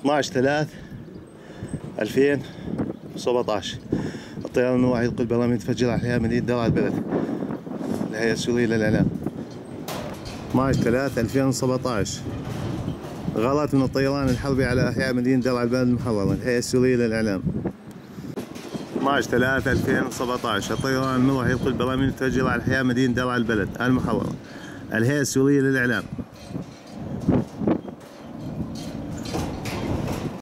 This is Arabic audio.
12 3 2017 الطيران النواحي يلقي البراميل تفجر أحياء مدينة درعا البلد الهيئة السورية للإعلام 12 3 2017 غارات من الطيران الحربي على أحياء مدينة درعا البلد المحررة. الهيئة السورية للإعلام 12 3 2017 الطيران المروحي يلقي البراميل تفجر على أحياء مدينة درعا البلد المحررة. الهيئة السورية للإعلام